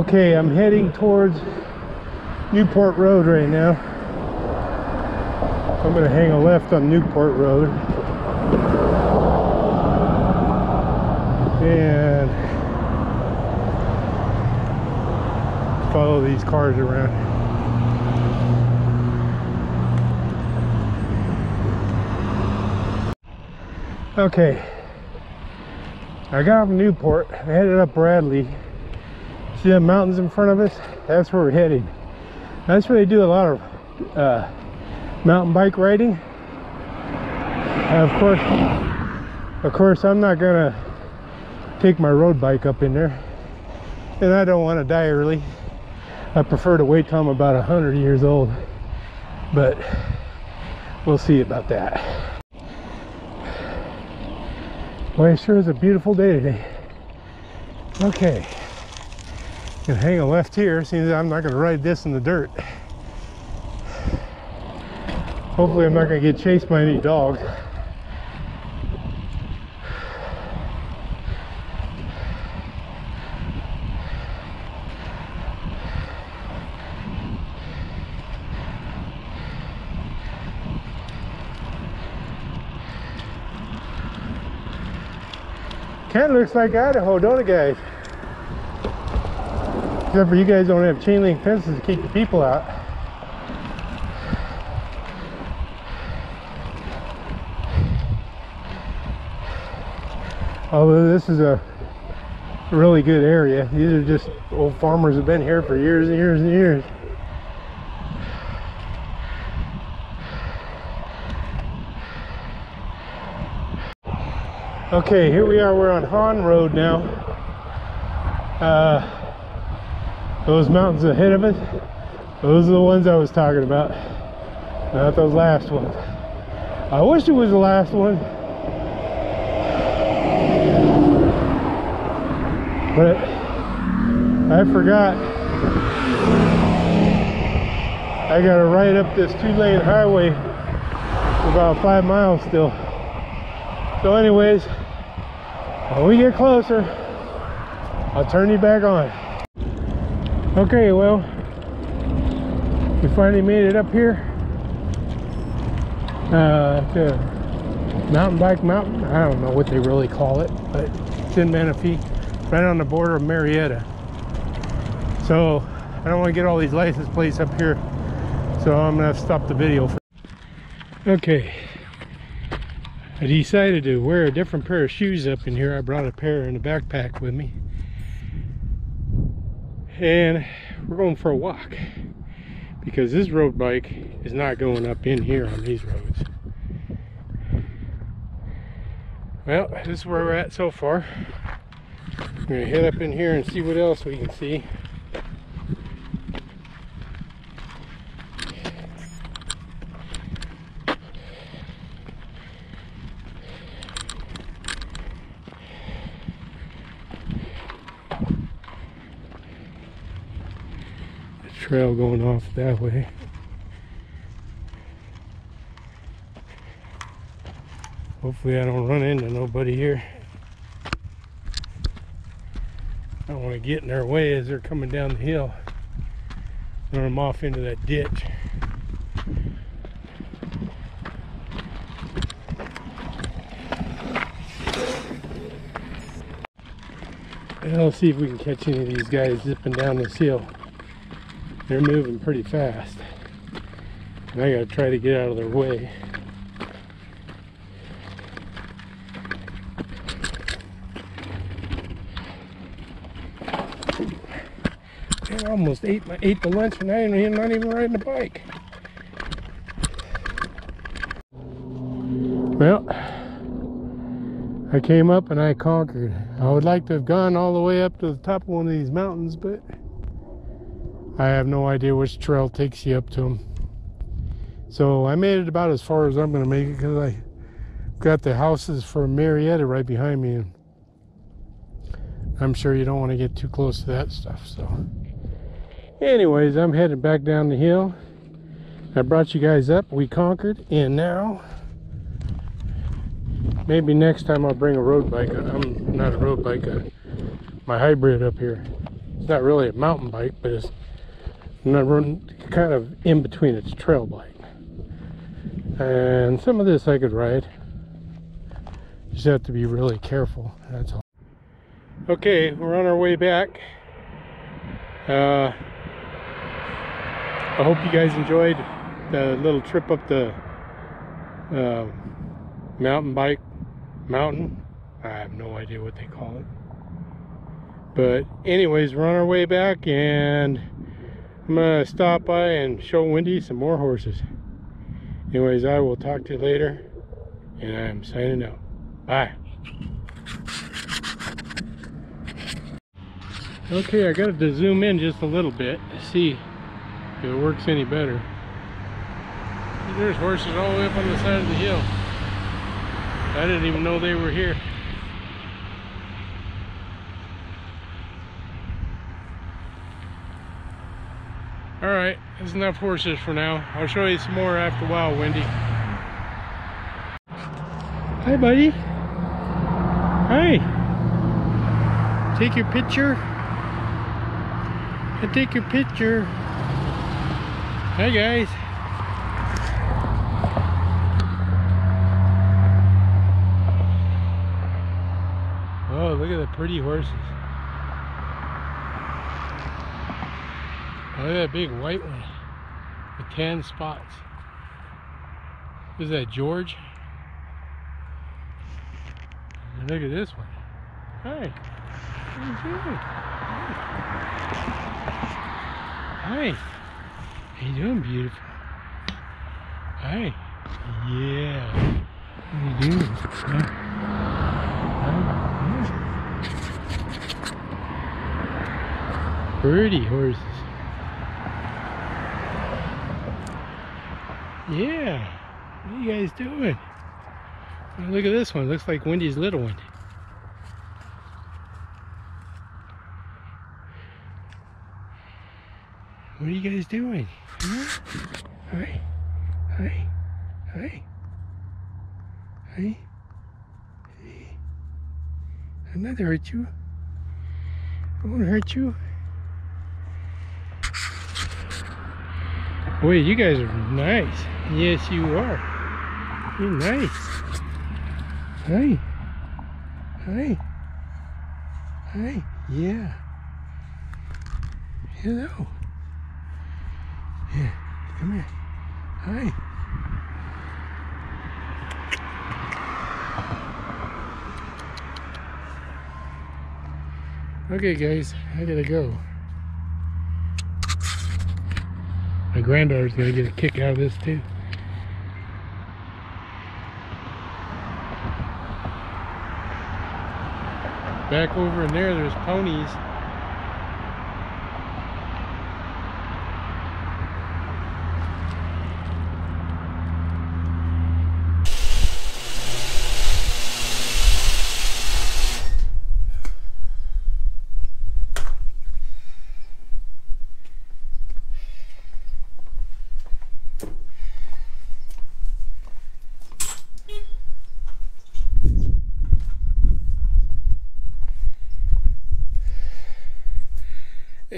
Okay, I'm heading towards Newport Road right now. I'm gonna hang a left on Newport Road. And follow these cars around. Okay. I got off Newport, I headed up Bradley. See the mountains in front of us? That's where we're heading. That's where they do a lot of uh, mountain bike riding. And of course, of course, I'm not gonna take my road bike up in there. And I don't want to die early. I prefer to wait till I'm about 100 years old. But we'll see about that. Well, it sure is a beautiful day today. Okay. Gonna hang a left here, seems I'm not gonna ride this in the dirt. Hopefully I'm not gonna get chased by any dogs. Kind of looks like Idaho, don't it, guys? Except for you guys don't have chain link fences to keep the people out. Although this is a really good area. These are just old farmers have been here for years and years and years. Okay, here we are. We're on Haun Road now. Uh, those mountains ahead of us, those are the ones I was talking about. Not those last ones. I wish it was the last one. But I forgot. I gotta ride up this two-lane highway about five miles still. So anyways, when we get closer, I'll turn you back on. Okay, well, we finally made it up here. Uh, to Mountain Bike Mountain. I don't know what they really call it, but it's in Menifee, right on the border of Murrieta. So I don't want to get all these license plates up here, so I'm gonna stop the video. For okay, I decided to wear a different pair of shoes up in here. I brought a pair in the backpack with me. And we're going for a walk because this road bike is not going up in here on these roads. Well, this is where we're at so far. I'm gonna head up in here and see what else we can see. Trail going off that way. Hopefully I don't run into nobody here. I don't want to get in their way as they're coming down the hill. Run them off into that ditch. Let's see if we can catch any of these guys zipping down this hill. They're moving pretty fast. And I gotta try to get out of their way. I almost ate my ate the lunch and I am not even riding a bike. Well, I came up and I conquered. I would like to have gone all the way up to the top of one of these mountains, but I have no idea which trail takes you up to them. So I made it about as far as I'm going to make it because I got the houses for Murrieta right behind me. And I'm sure you don't want to get too close to that stuff. So, anyways, I'm heading back down the hill. I brought you guys up. We conquered. And now, maybe next time I'll bring a road bike. I'm not a road bike, uh, my hybrid up here. It's not really a mountain bike, but it's kind of in between its trail bike. And some of this I could ride. Just have to be really careful. That's all. Okay, we're on our way back. Uh, I hope you guys enjoyed the little trip up the uh, mountain bike mountain. I have no idea what they call it. But anyways, we're on our way back and I'm gonna stop by and show Wendy some more horses. Anyways, I will talk to you later and I'm signing out. Bye. Okay, I got to zoom in just a little bit to see if it works any better. There's horses all the way up on the side of the hill. I didn't even know they were here. Alright, that's enough horses for now. I'll show you some more after a while, Wendy. Hi, buddy. Hi. Take your picture. I take your picture. Hi, guys. Oh, look at the pretty horses. Oh, look at that big white one with tan spots. Is that George? And look at this one. You doing? Hi. How you doing, beautiful? Hi. Yeah. How you doing? Yeah. Pretty horses. Yeah. What are you guys doing? Oh, look at this one. Looks like Wendy's little one. What are you guys doing? Huh? Hi. Hi. Hi. Hi. Hey. I'm not hurt you. I won't hurt you. Wait, you guys are nice. Yes, you are. You're nice. Hi. Hi. Hi. Yeah. Hello. Yeah. Come here. Hi. Okay, guys. I gotta go. My granddaughter's gonna get a kick out of this, too. Back over in there, there's ponies.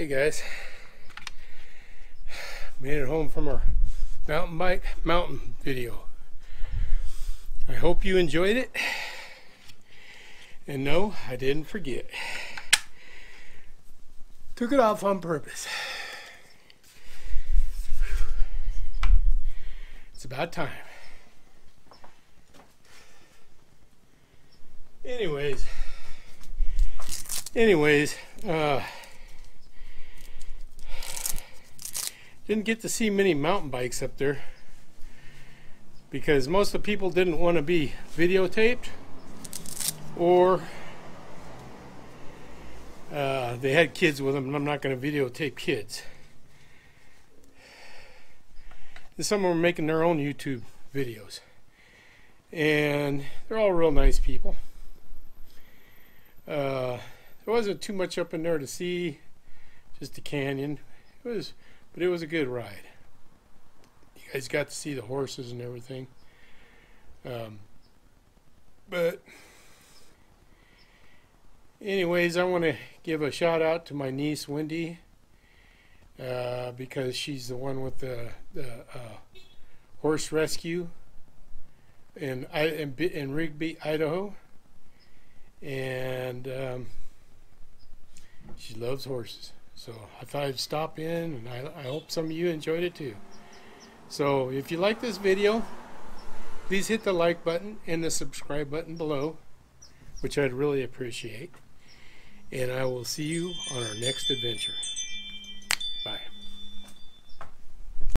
Hey guys, made it home from our mountain bike mountain video. I hope you enjoyed it. And no, I didn't forget. Took it off on purpose. It's about time. Anyways, anyways, uh, Didn't get to see many mountain bikes up there because most of the people didn't want to be videotaped or uh, they had kids with them and I'm not going to videotape kids. And some of them were making their own YouTube videos. And they're all real nice people. Uh, there wasn't too much up in there to see, just a canyon. It was but it was a good ride. You guys got to see the horses and everything. Um, but Anyways, I want to give a shout out to my niece Wendy uh, because she's the one with the, the uh, horse rescue in, in, in Rigby, Idaho. And um, she loves horses. So I thought I'd stop in and I, I hope some of you enjoyed it too. So if you like this video, please hit the like button and the subscribe button below, which I'd really appreciate. And I will see you on our next adventure.